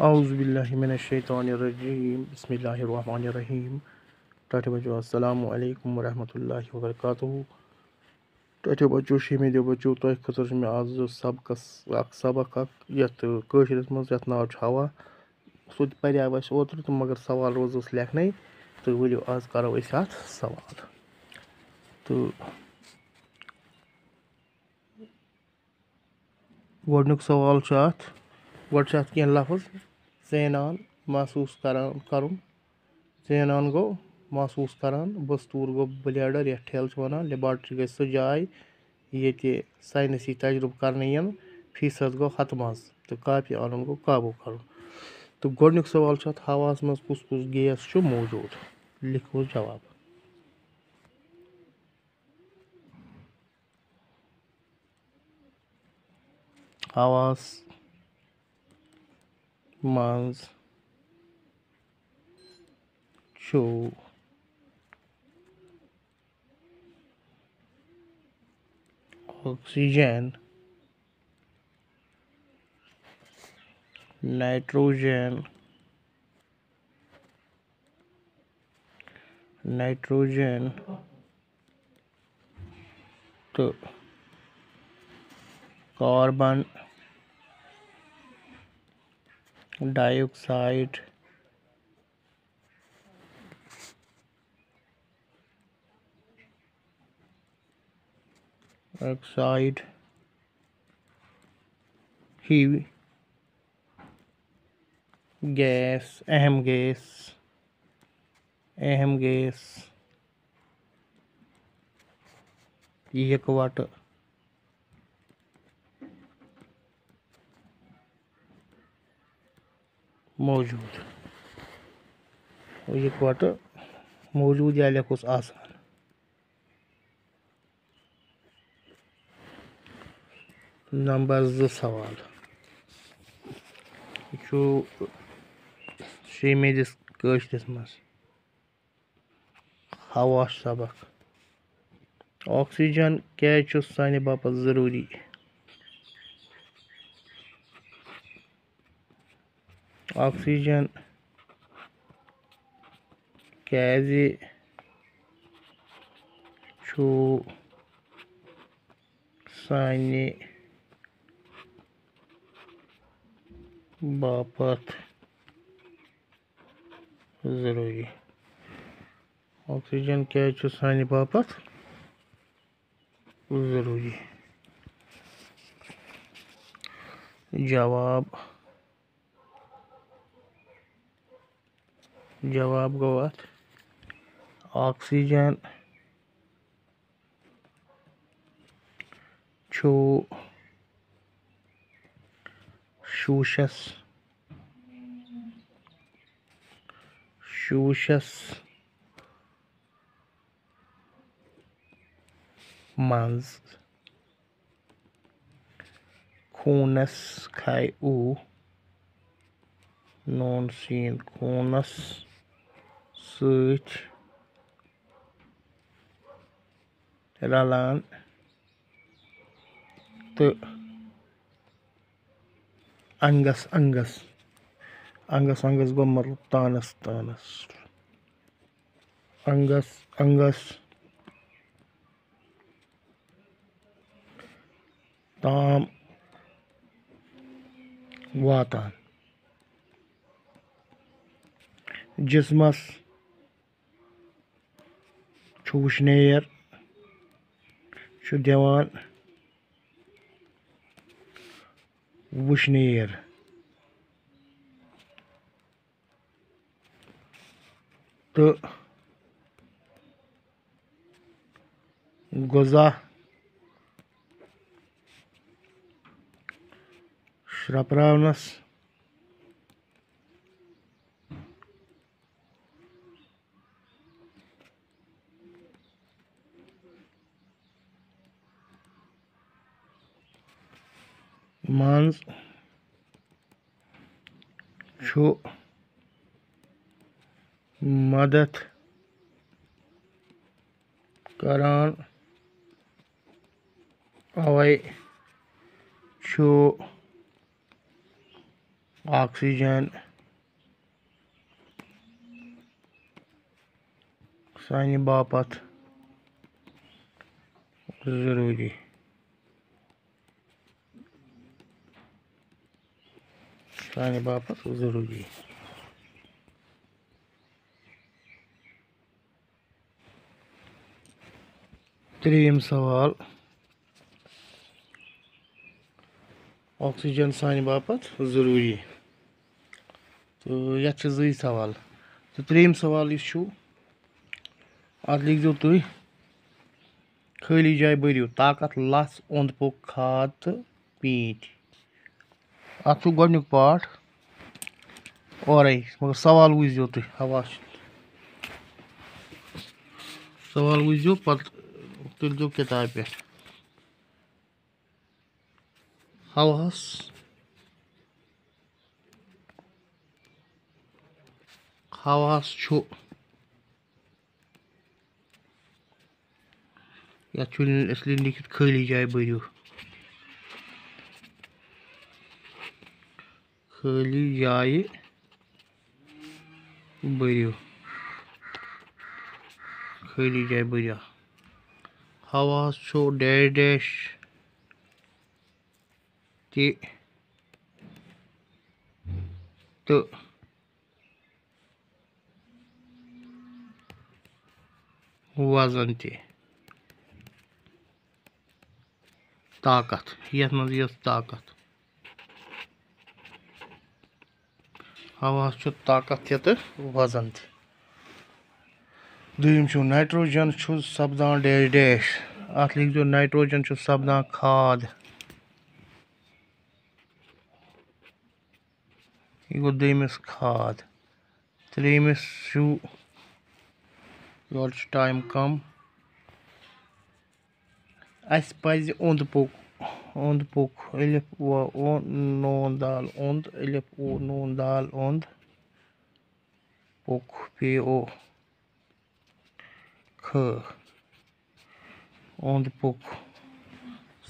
اعوذ باللہ من الشیطان الرجیم بسم اللہ الرحمن الرحیم ٹاٹے بچو السلام علیکم ورحمۃ اللہ وبرکاتہ ٹاٹے بچو شیمیدیو بچو تہ خاطر میں آز سبقس اخ سبق اخ یتھ کٲشرس منٛز یتھ ناو چھُ ہوا سُہ تہِ پریو اَسہِ اوترٕ تہٕ مگر سوال روز زینان، محسوٗس کران کَرُن. زینان گوٚو محسوٗس کران. بستوٗر گوٚو بٕلیڈَر یَتھ ٹھیلہٕ چھِ وَنان. لیبارٹرٛی گژھِ سۄ جاے ییٚتہِ ساینٔسی تجرُبہٕ کَرنہٕ یِنۍ فیٖصد گوٚو ہَتہٕ منٛز تہٕ کاپی اَنُن گوٚو قابوٗ کَرُن. تہٕ گۄڈنیُک سوال چھُ اَتھ ہواہَس منٛز کُس کُس گیس چھُ موٗجوٗد؟ لیکھو جواب. ہواہَس منٛز چھُ آکسیجن نائٹروجن نائٹروجن تہٕ کاربن۔ ڈائی آکسائڈ۔ آکسائڈ ہی گیس اہم گیس اہم گیس۔ یہ یِکوَٹہٕ موجوٗد۔ یِکوَٹہٕ موجوٗد یا لیکھوس آسان۔ نمبر زٕ سوال۔ یہِ چھُ شیٚمِدِس کٲشرِس منٛز ہوا سبق۔ آکسیجن کیازِ چھُ سانہِ باپتھ ضروٗری۔ آکسیجن کیازِ چھُ سانہِ باپتھ ضروٗری آکسیجن کیازِ چھُ سانہِ باپتھ ضروٗری جواب جواب گوٚو اَتھ آکسیجن۔ چھُ شوٗشس۔ شوٗشس۔ منٛز۔ خوٗنس کھے او۔ نوٗن سیٖن۔ خوٗنس سۭتۍ رلان تہٕ انگس انگس انگس انگس گوٚو مطلب تانس تانس انگس انگس تام واتان جسمس چھُ وُشنیر چھُ دِوان وُشنیر تہٕ غذا شرٛپراونس منٛز چھُ مدد کران اوے چھُ آکسیجن سانہِ باپتھ ضروٗری۔ سانہِ باپتھ ضروٗری ترٛیٚیِم سوال آکسیجن سانہِ باپتھ ضروٗری تہٕ یَتھ چھِ زٕے سوال تہٕ ترٛیٚیِم سوال یُس چھُ اَتھ لیکھزیو تُہۍ خٲلی جایہِ بٔرِو طاقت لژھ اوٚنٛد پوٚک کھاد تہٕ پیٖنٛتۍ اَتھ چھُ گۄڈٕنیُک پاٹ اورَے، مگر سوال وٕچھزیو تُہۍ، ہوا چھُ۔ سوال وٕچھزیو، پَتہٕ تُلۍزیو کِتابہِ پٮ۪ٹھ۔ ہواہَس۔ ہواہَس چھُ۔ یَتھ چھُ اَصلی لیکھِتھ خٲلی جایہِ بٔرِو۔ خٲلی جایہِ بٔرِو خٲلی جایہِ بٔرِو ہواہَس چھُ ڈیش ڈیش۔ تہِ تہٕ وزن تہِ طاقت۔ یَتھ منٛز یِیَس طاقت۔ ہواہَس چھُ طاقت تہِ تہٕ وزن تہِ دوٚیِم چھُ سپدان ڈیش ڈیش۔ اَتھ لیکھزیو نایٹروجن چھُ سپدان کھاد۔ یہِ گوٚو دوٚیمِس کھاد۔ ترٛیٚیِمِس چھُ یورٕ چھُ ٹایم کَم۔ اَسہِ پَزِ اوٚنٛد پوٚک۔ اوٚنٛد پوٚک ألِف او نوٗن دال اوٚنٛد ألِف او نوٗن دال اوٚنٛد پوٚک پے او کھٕ اوٚنٛد پوٚک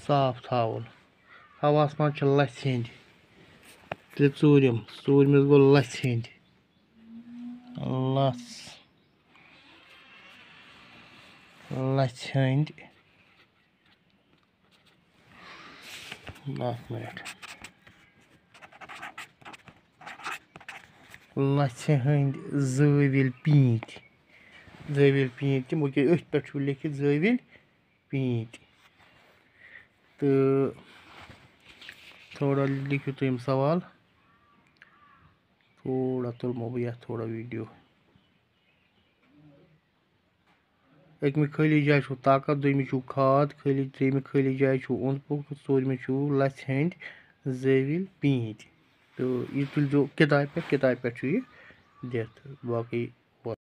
صاف تھاوُن ہواہَس منٛز چھِ لَژھِ ہِنٛدۍ ترٛےٚ ژوٗرِم ژوٗرمِس گوٚو لَژھِ ہِنٛدۍ لَژھ لَژھِ ہٕنٛدۍ اَکھ مِنٹ لَژھِ ہٕنٛدۍ زٲوِل پیٖنٛتۍ زٲوِل پیٖنٛتۍ تِم وٕکے أتھۍ پٮ۪ٹھ چھُ لیکھِتھ زٲوِل پیٖنٛتۍ تہٕ تھوڑا لیکھِو تُہۍ یِم سوال تھوڑا تُلمو أکمہِ خٲلی جایہِ چھُو طاقت دوٚیمہِ چھُو کھاد خٲلی ترٛیٚیِمہِ خٲلی جایہِ چھُو اوٚنٛد پوٚک ژوٗرمہِ چھُو لَژھِ ہٕنٛدۍ زٲوِل پیٖنٛتۍ تہٕ یہِ تُلۍزیو کِتابہِ پٮ۪ٹھ کِتابہِ پٮ۪ٹھ چھُ یہِ دِتھ باقٕے